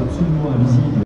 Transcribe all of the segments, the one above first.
absolument invisible.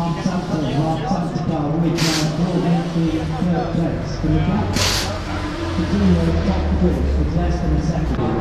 Mark Santo, Mark Santo, which are brought into third place for the back. The junior top group was less than a second.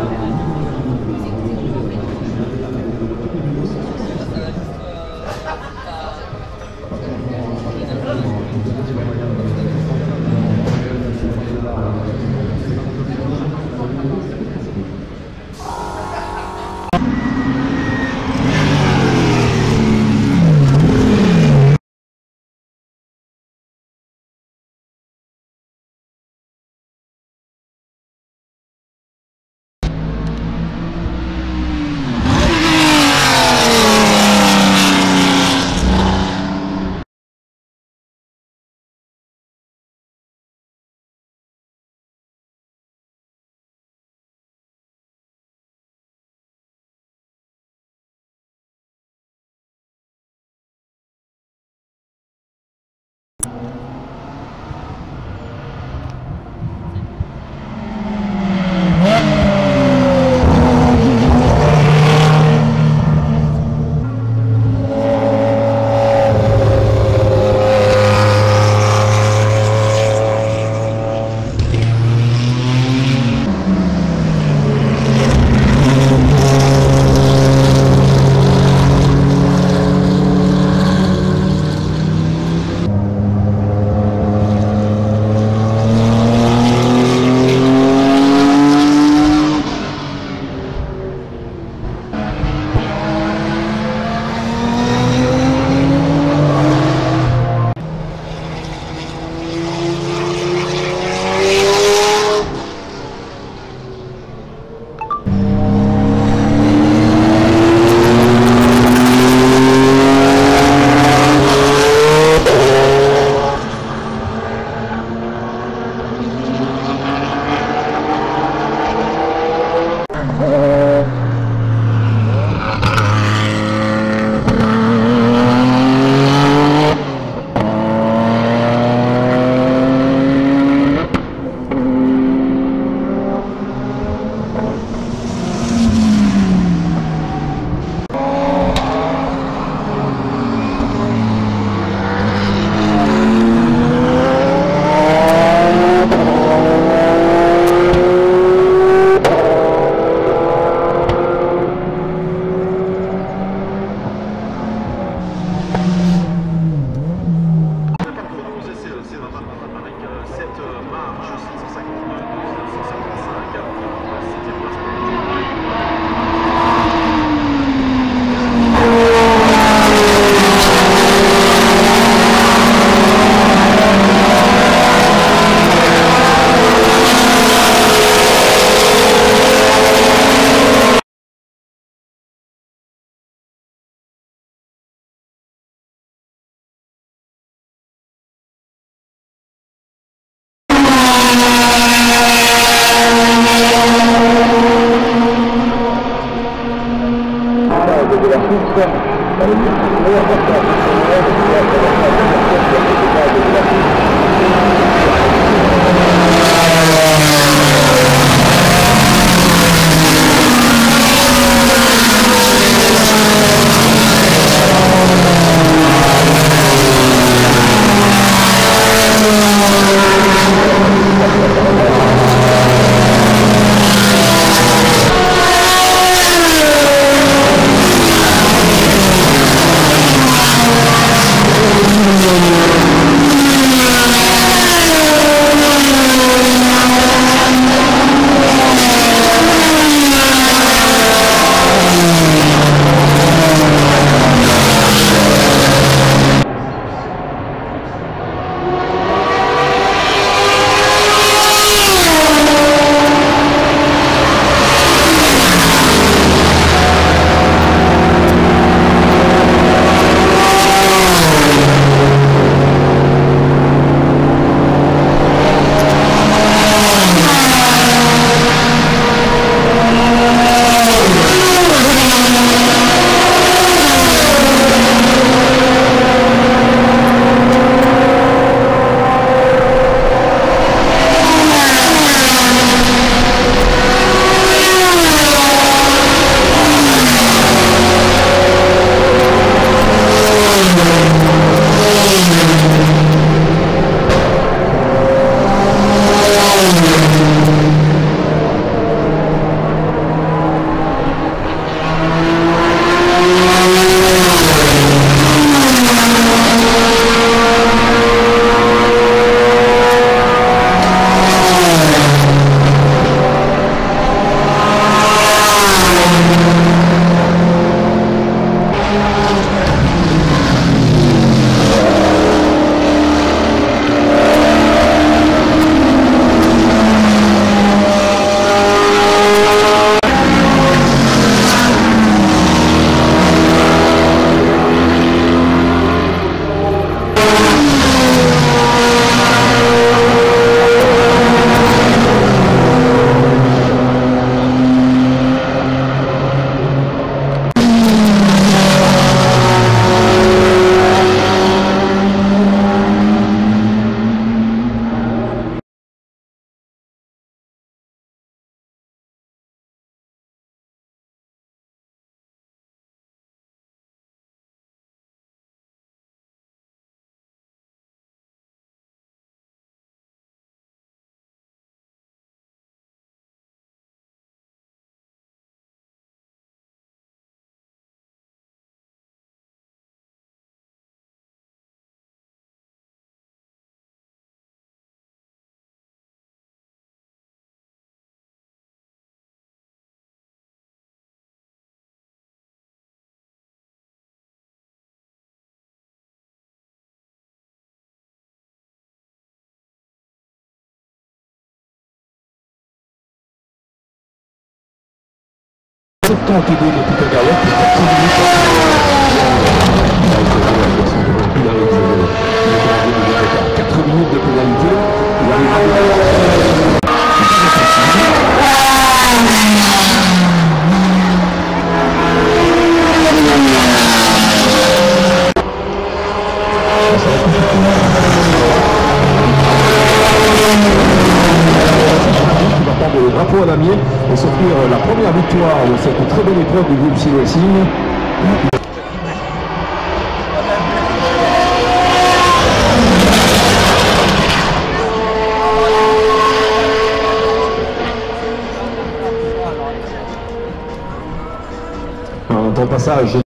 Conte dele, Peter Galante, et s'offrir la première victoire de cette très belle épreuve du groupe Sea Racing. Temps passage